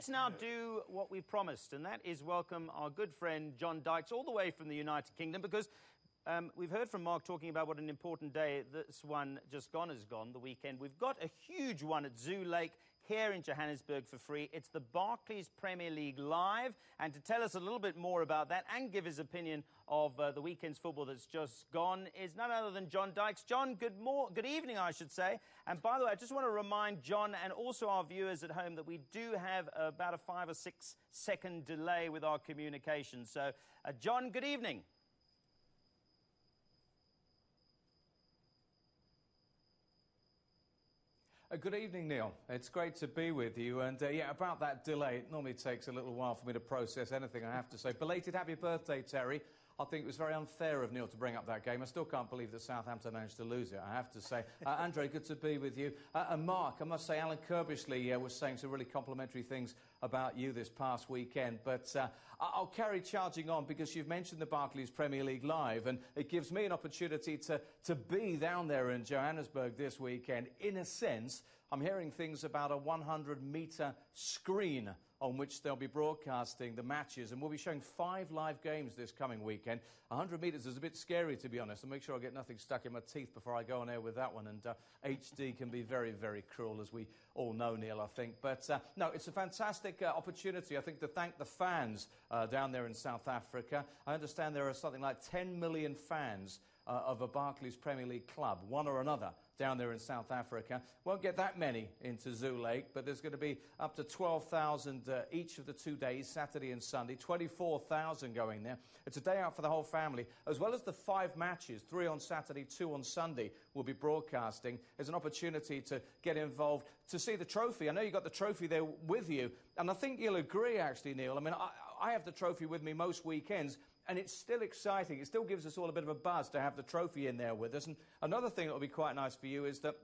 Let's now do what we promised, and that is welcome our good friend John Dykes all the way from the United Kingdom because um, we've heard from Mark talking about what an important day this one just gone has gone, the weekend. We've got a huge one at Zoo Lake here in Johannesburg for free. It's the Barclays Premier League Live. And to tell us a little bit more about that and give his opinion of uh, the weekend's football that's just gone is none other than John Dykes. John, good, more, good evening, I should say. And by the way, I just want to remind John and also our viewers at home that we do have about a five or six second delay with our communication. So, uh, John, good evening. Good evening, Neil. It's great to be with you. And uh, yeah, about that delay, it normally takes a little while for me to process anything, I have to say. Belated happy birthday, Terry. I think it was very unfair of Neil to bring up that game. I still can't believe that Southampton managed to lose it, I have to say. Uh, Andre, good to be with you. Uh, and Mark, I must say, Alan Curbishley uh, was saying some really complimentary things about you this past weekend. But uh, I'll carry charging on because you've mentioned the Barclays Premier League Live, and it gives me an opportunity to, to be down there in Johannesburg this weekend. In a sense, I'm hearing things about a 100 metre screen on which they'll be broadcasting the matches, and we'll be showing five live games this coming weekend. 100 metres is a bit scary, to be honest. I'll make sure I get nothing stuck in my teeth before I go on air with that one, and uh, HD can be very, very cruel, as we all know, Neil, I think. But uh, no, it's a fantastic uh, opportunity, I think, to thank the fans uh, down there in South Africa. I understand there are something like 10 million fans uh, of a Barclays Premier League club, one or another, down there in South Africa. Won't get that many into Zoo Lake, but there's going to be up to 12,000 uh, each of the two days, Saturday and Sunday, 24,000 going there. It's a day out for the whole family, as well as the five matches, three on Saturday, two on Sunday, will be broadcasting. There's an opportunity to get involved, to see the trophy. I know you've got the trophy there with you, and I think you'll agree, actually, Neil. I mean, I, I have the trophy with me most weekends, and it's still exciting. It still gives us all a bit of a buzz to have the trophy in there with us. And another thing that will be quite nice for you is that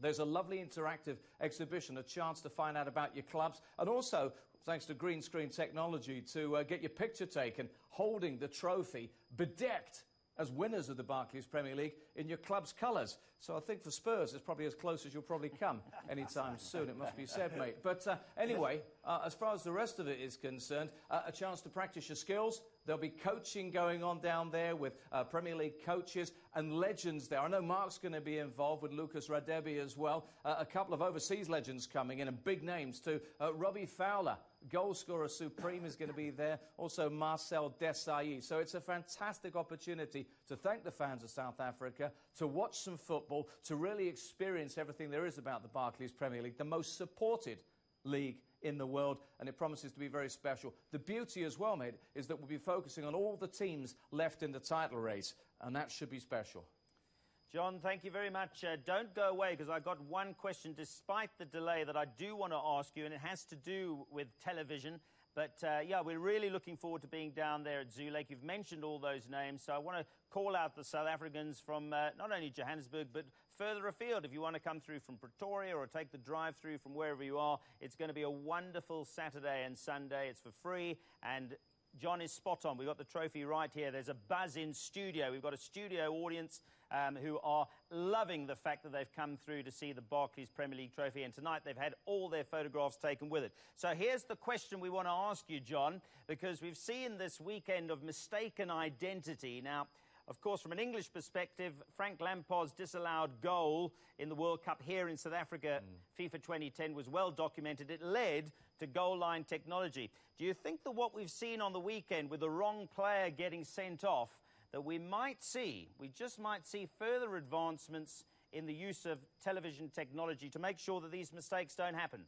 there's a lovely interactive exhibition, a chance to find out about your clubs, and also, thanks to green screen technology, to uh, get your picture taken holding the trophy, bedecked as winners of the Barclays Premier League in your club's colours. So I think for Spurs, it's probably as close as you'll probably come anytime soon, it must be said, mate. But uh, anyway, uh, as far as the rest of it is concerned, uh, a chance to practice your skills, There'll be coaching going on down there with uh, Premier League coaches and legends there. I know Mark's going to be involved with Lucas Radebe as well. Uh, a couple of overseas legends coming in and big names too. Uh, Robbie Fowler, goalscorer supreme, is going to be there. Also Marcel Desailly. So it's a fantastic opportunity to thank the fans of South Africa, to watch some football, to really experience everything there is about the Barclays Premier League, the most supported league in the world, and it promises to be very special. The beauty as well, mate, is that we'll be focusing on all the teams left in the title race, and that should be special. John, thank you very much. Uh, don't go away because I've got one question, despite the delay, that I do want to ask you, and it has to do with television. But uh, yeah, we're really looking forward to being down there at Zoo Lake. You've mentioned all those names, so I want to call out the South Africans from uh, not only Johannesburg but further afield. If you want to come through from Pretoria or take the drive through from wherever you are, it's going to be a wonderful Saturday and Sunday. It's for free, and John is spot on. We've got the trophy right here. There's a buzz in studio. We've got a studio audience um, who are loving the fact that they've come through to see the Barclays Premier League trophy, and tonight they've had all their photographs taken with it. So here's the question we want to ask you, John, because we've seen this weekend of mistaken identity. Now, of course, from an English perspective, Frank Lampard's disallowed goal in the World Cup here in South Africa, mm. FIFA 2010, was well documented. It led to goal line technology. Do you think that what we've seen on the weekend with the wrong player getting sent off, that we might see, we just might see further advancements in the use of television technology to make sure that these mistakes don't happen?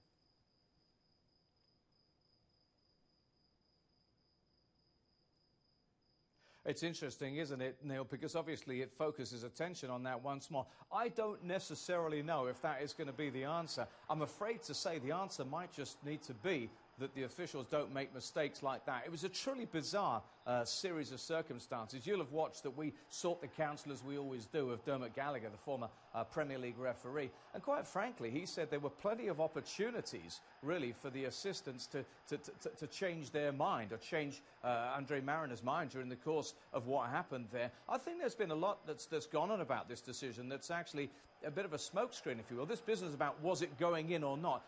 It's interesting, isn't it, Neil? Because obviously it focuses attention on that once more. I don't necessarily know if that is going to be the answer. I'm afraid to say the answer might just need to be that the officials don't make mistakes like that. It was a truly bizarre uh, series of circumstances. You'll have watched that we sought the counsel, as we always do, of Dermot Gallagher, the former uh, Premier League referee. And quite frankly, he said there were plenty of opportunities, really, for the assistants to, to, to, to change their mind or change uh, Andre Marriner's mind during the course of what happened there. I think there's been a lot that's, that's gone on about this decision that's actually a bit of a smokescreen, if you will. This business about was it going in or not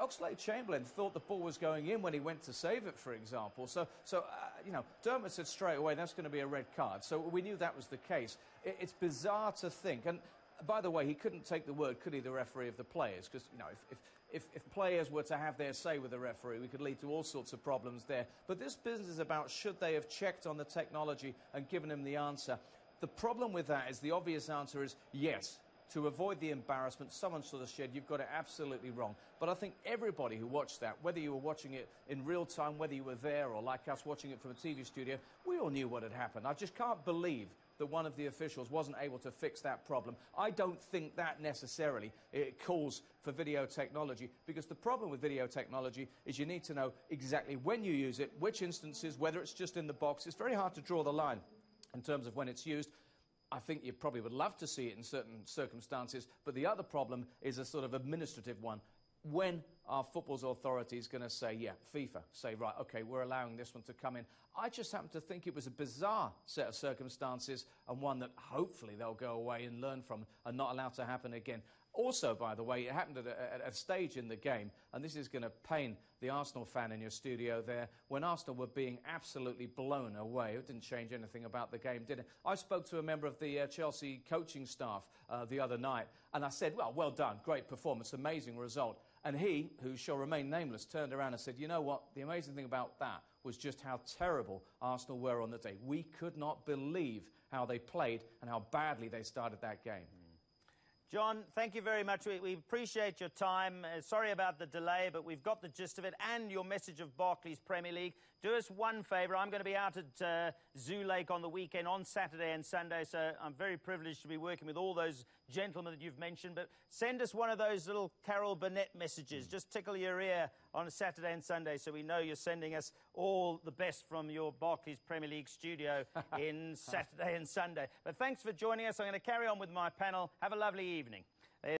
Oxlade Chamberlain thought the ball was going in when he went to save it, for example. So, so uh, you know, Dermot said straight away that's going to be a red card. So we knew that was the case. It, it's bizarre to think. And by the way, he couldn't take the word, could he, the referee of the players? Because, you know, if, if, if, if, players were to have their say with the referee, we could lead to all sorts of problems there. But this business is about should they have checked on the technology and given him the answer. The problem with that is the obvious answer is yes. To avoid the embarrassment someone sort of shed, you've got it absolutely wrong. But I think everybody who watched that, whether you were watching it in real time, whether you were there or like us watching it from a TV studio, we all knew what had happened. I just can't believe that one of the officials wasn't able to fix that problem. I don't think that necessarily it calls for video technology because the problem with video technology is you need to know exactly when you use it, which instances, whether it's just in the box. It's very hard to draw the line in terms of when it's used. I think you probably would love to see it in certain circumstances, but the other problem is a sort of administrative one when are football's authorities going to say, yeah, FIFA, say, right, okay, we're allowing this one to come in? I just happen to think it was a bizarre set of circumstances and one that hopefully they'll go away and learn from and not allow to happen again. Also, by the way, it happened at a, at a stage in the game, and this is going to pain the Arsenal fan in your studio there, when Arsenal were being absolutely blown away. It didn't change anything about the game, did it? I spoke to a member of the uh, Chelsea coaching staff uh, the other night, and I said, well, well done, great performance, amazing result. And he, who shall remain nameless, turned around and said, You know what? The amazing thing about that was just how terrible Arsenal were on the day. We could not believe how they played and how badly they started that game. John, thank you very much. We, we appreciate your time. Uh, sorry about the delay, but we've got the gist of it and your message of Barclays Premier League. Do us one favour. I'm going to be out at uh, Zoo Lake on the weekend on Saturday and Sunday, so I'm very privileged to be working with all those gentlemen that you've mentioned. But send us one of those little Carol Burnett messages. Mm. Just tickle your ear on a Saturday and Sunday so we know you're sending us all the best from your Barclays Premier League studio in Saturday and Sunday. But thanks for joining us. I'm going to carry on with my panel. Have a lovely evening.